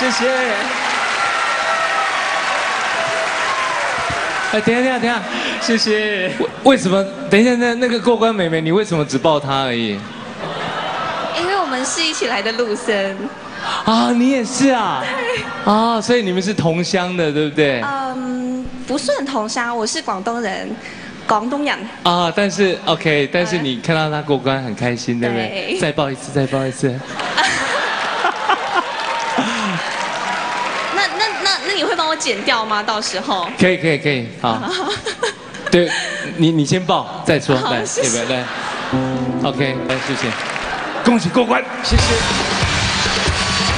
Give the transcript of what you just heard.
谢谢。哎等下等下等下谢谢。为为什么？等一下那那个过关美眉你为什么只抱她而已？因为我们是一起来的陆生。啊你也是啊？啊所以你们是同乡的对不对？嗯不算同乡我是广东人广东人。啊但是 ok 但是你看到他过关很开心对不对。再抱一次再抱一次。那那那那你会帮我剪掉吗？到时候？可以，可以，可以，好。对，你你先报再说，来，好谢谢对不对？来，OK，来，谢谢，恭喜过关，谢谢。